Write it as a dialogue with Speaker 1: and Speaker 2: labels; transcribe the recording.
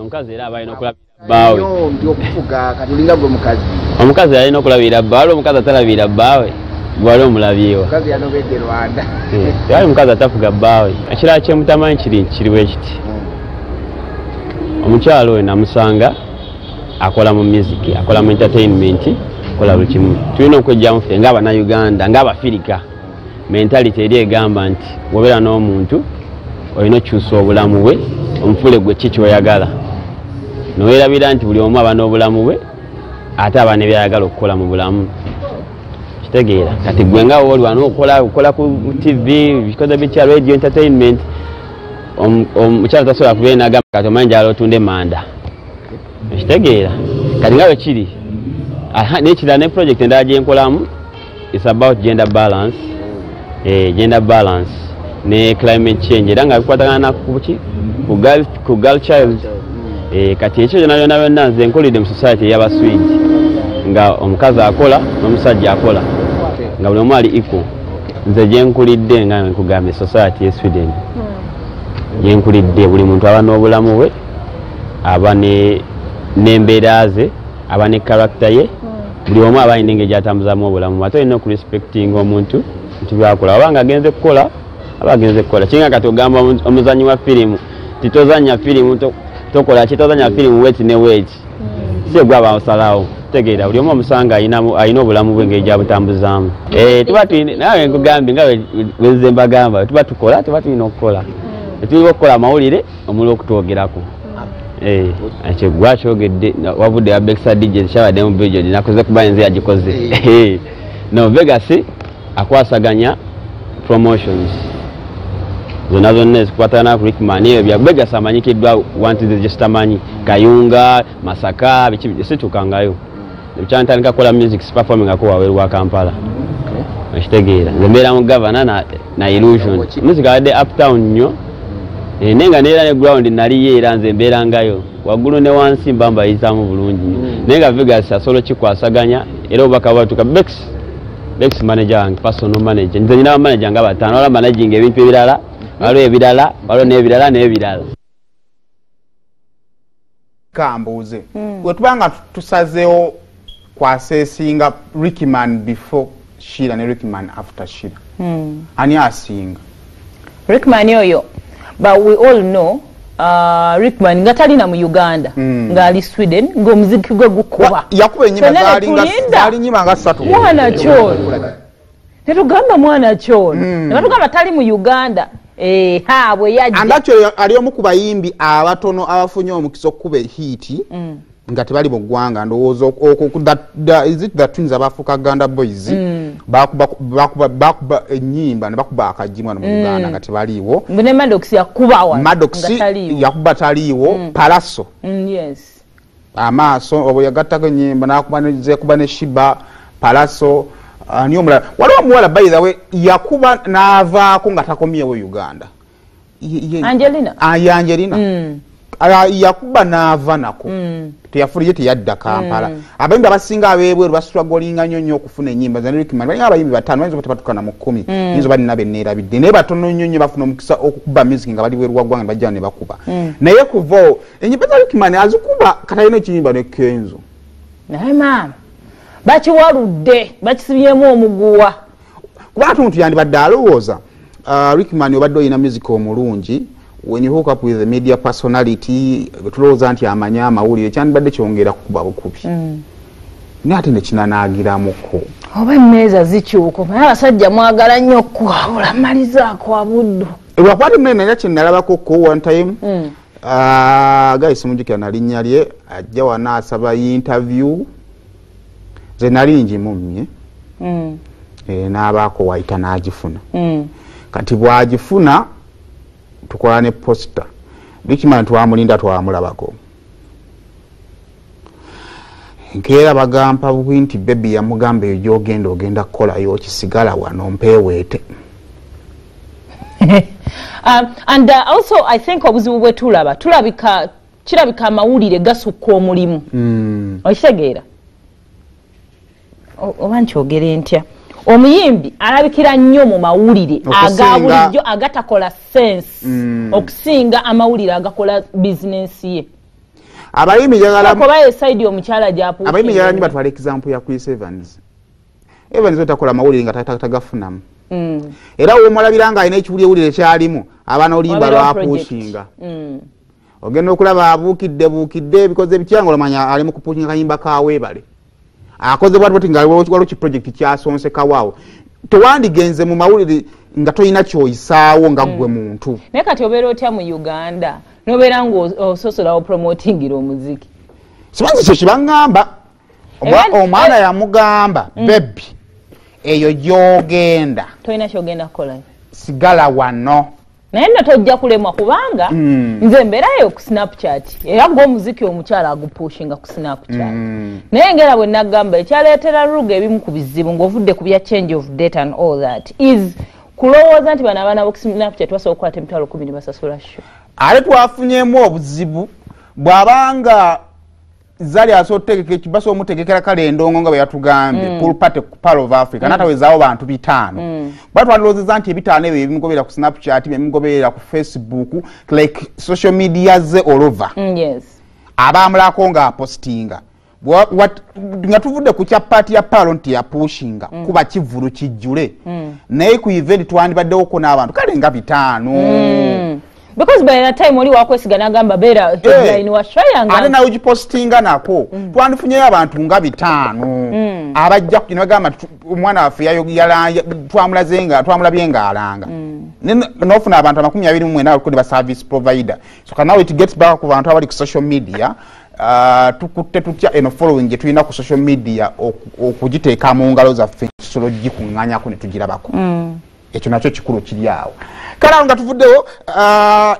Speaker 1: omukazi era aba alina okulabira bbaawe
Speaker 2: ndi okufuga kati olinga gwe mukazi.
Speaker 1: Omukazi alina okulabira bbaawe ali omukazi atalabira bbaawe gwali omulabyewa
Speaker 2: omukazi yanobedde rwanda.
Speaker 1: Tewali mukazi atafuga bbaawe ekirala kyemutamanyi kiri nti kiri bwe kiti. Omukyalo oyo namusanga akola mu music akola mu entertainment akola buli kimu. Tulina okwejjamu ffe ngaabannauganda ngaabafirika mentality eri egamba nti wobeera n'omuntu olina okukyusa obulamu bwe omufuule gwe ki kyoyagala. Nowerabira nti buli omu aba n'obulamu bwe ate aba ne byayagala okukola mu bulamu. Kitegeera. Kati gwe nga oli wano okola okola ku tv bikoze bitya radio entertainment Omu- omukyala tasobola kubeera nagamba kati omanyi njala otunde manda. Ekitegeera kati nga bwe kiri aha, nekirala ne project endala gyenkolamu is about gender balance. Eh, gender balance ne climate change. Era nga bikwatagana na kuki ku girl, ku girl child eh, kati ekyo byonna byonna byonna nze nkolidde mu society ey'abaswidi nga omukazi akola n'omusajja akola. Nga buli omu ali equal. Nze gyenkulidde nga nkugambye society ye sweden. Gyenkulidde buli muntu aba n'obulamu bwe aba ne- n'embeera ze aba ne karakita ye. Buli omu aba alina engeri gyatambuzamu obulamu. Ate olina okurespectinga omuntu nti byakola. Oba nga agenze kukola aba agenze kukola kinga kati ogamba omu- omuzanyi wa firimu titozanya firimu to- tokola ki? Tozanya firimu weti ne weti si egwe aba osalawo tegeera buli omu omusanga alina- obulamu bwe engeri gyabutambuzaamu Eh, tuba tuyina- nawe nkugambye nga bwe- bwe nze mbagamba tuba tukola tuba tulina okukola. Tetulina okukola amawulire omuli okutwogerako Eh, ekyo gwakyogedde wavudde ya bekisa dj kyabadde mu bejod nakoze kuba enze yagikoze. Eh, no vegas akwasaganya promotions zonna zonna ezikwatagana ku rickman ebyo bya vegas amanyikiddwa wanti zezitamanyi kayunga masaka biki situkangayo ekyantandika kukola music performingako waweru wa kampala. Okitegeera. Nze mbeera mu gavana na, na illusion. Music abadde uptown nnyo. Eh, naye nga neera ne ground naliyo era nze mbeerangayo waggulu ne wansi mba mbayisaamu bulungi. Nnyo naye nga vegas asobola kikwasaganya era obubaka bwatuka bex bex manager wange personal manager. Nze nyina bamanager nga bataano wala managing ebintu ebirala waliwo ebirala waliwo n'ebirala n'ebirala.
Speaker 3: Kambuuze. Wetuba nga tusazeewo kwaseesinga rickman before shira ne rickman after shira ani asinga?
Speaker 4: Rickman oyo but we all know uh, rickman nga talina mu uganda
Speaker 3: Mm.
Speaker 4: ng'ali sweden ng'omuziki gwe gukuba.
Speaker 3: Yakuba enyima
Speaker 4: Ffenna
Speaker 3: zaali nga- ssatu.
Speaker 4: Mwana kyono netugamba mwana kyono
Speaker 3: Mm.
Speaker 4: ne batugamba tali mu uganda bwe yajja.
Speaker 3: Andakyo ali omu ku bayimbi abatono abafunye omukisa okukuba ehiiti
Speaker 4: Mm.
Speaker 3: nga tebali mu ggwanga ndowooza is it the twins abafuuka ganda boys?
Speaker 4: Mm.
Speaker 3: bakuba enyimba ne bakuba akajimu wano mu uganda nga tebaliiwo.
Speaker 4: Madox yakuba taliiwo.
Speaker 3: taliiwo palaso.
Speaker 4: Mm, yes.
Speaker 3: Amaaso obwo yagattako enyimba nakuba ne- shiba palaso ani omulala waliwo omuwala bayithawe yakuba n'avaako nga takomyewo uganda. Ye- ye-
Speaker 4: angelina?
Speaker 3: Ah,
Speaker 4: Mm,
Speaker 3: Ah, yakuba n'ava nako.
Speaker 4: Mm.
Speaker 3: teyafulire teyadda kampala. Abayimbi abasinga abebweru basitwagolinga nnyo nnyo okufuna enyimba zanrikman balinga abayimbi bataano bayinza obatebatukana mu kkumi. Yinza oba nina beneerabidde naye batono nnyo nnyo bafuna omukisa okukuba music nga bali bweru waggwanga ne bajja ne bakuba. Naye kuva olwo enyimba za rikman azikuba katalina ekinyimba ne kenzo.
Speaker 4: Naye maama bakiwaludde bakisibyemu omuguwa.
Speaker 3: Kuba ate omuntu yandibadde alowooza uh, rickman obadde olina music omulungi when you hook up with the media personality tulowooza nti amanyi amawulire kyandibadde kyongera kukuba bukubi. Naye ate nekinanaagiramuko
Speaker 4: oba emmeeza zikyuka naye abasajja mwagala nnyo okuwabula malizaako abuddu.
Speaker 3: Lwakwati munene naye kyenalabako ko one time
Speaker 4: Mm.
Speaker 3: uh, gayisi mujjukira na linnya lye ajja wana asaba interview ze nali njimumye
Speaker 4: Mm,
Speaker 3: eh, n'abaako wayita n'agifuna.
Speaker 4: Mm.
Speaker 3: kati bwagifuna tukola ne posita bikimanya twamulinda twamulabako nkeera bagamba bubi nti bebi yamugamba eyo gyogenda ogenda kukolayo kisigala wano mpeeweete.
Speaker 4: Um, and uh, also i think obuzibu bwe tulaba tulabika kirabika amawulire gasukka omulimu. Okitegeera O- oba nkyogere ntya? Omuyimbi alabikira nnyo mu mawulire aga bulijjo agatakola sense
Speaker 3: Mm.
Speaker 4: okusinga amawulire agakola bizinensi ye.
Speaker 3: Abayimbi njagala
Speaker 4: oba esaidi omukyala
Speaker 3: abayimbi njagala nyo batwala example ya chris evans. Evans we takola mawulire nga ta- ta- tagafunamu. Era wemulabira nga alina ekiwuliwulire kyalimu abaana oluyimba lwapuushinga ogenda okulaba abuukidde buukidde ebikoze bitya nga olamanya ali mu kupuushinga kayimba kaweebale akoze bwati bwati nga waliwo ki project kyasonsekawoawo tewandigenze mu mawulire nga tolina kyoyisaawo nga ggwe muntu.
Speaker 4: Naye kati obeera otya mu uganda? Nobeera ngaososolawo promotingira omuziki
Speaker 3: simanzi kyo
Speaker 4: Even-
Speaker 3: omwana yamugamba bebi eyo gyogenda.
Speaker 4: Tolina kyogenda kukolayo
Speaker 3: sigala wano
Speaker 4: naye nno tojja kulemwa kubanga
Speaker 3: Mm.
Speaker 4: nze mbeerayo ku snapchat era gwe omuziki omukyala agupushinga ku snapchat
Speaker 3: Mm.
Speaker 4: naye ngera bwe nagamba ekyaleetera ruga ebimu ku bizibu ng'ovudde ku bya change of date and all that is kulowooza nti bano abaana boku snapchat basobola okukwata emitwalo kumi ne basasula sho
Speaker 3: ate twafunyemu obuzibu bw'abanga zali asotegeka basobola omutegekera kale endongo nga bwe yatugambye pool party ku pal of africa natawezaawo bantu bitaano. Bwa twandowozeza nti ebitaano ebyo ebimugoberera ku snapchat byemugoberera ku facebook like social media ze over.
Speaker 4: Mm, yes.
Speaker 3: Abamulako ng'apostinga nga tuvudde ku kya paati ya palo nti yapushinga kuba kivulu kijjule. Naye ku event twandibaddewoko n'abantu kale nga bitaano.
Speaker 4: Mm. Because by the time oli wakwesiga nagamba beera headline wa show
Speaker 3: ate
Speaker 4: yange
Speaker 3: nawe gipostinga nako? Twandifunyeyo abantu nga bitaano. Abajja ku nebagamba nti tu- omwana waffe yayo- yala- ya- twamulaze nga twamulabye ng'alanga. Ne- nofuna abantu amakumi abiri mu mwenda kodi ba service provider. So kanawe it gets back ku bantu abali ku social media uh, tukutte tutya eno following gye tulina ku social media oku- okugiteeka mu ngalo zaffe tusobola ogikuŋŋanyako ne tugirabako ekyo nakyo kikulu kiri awo. Kale awo nga tuvuddewo uh,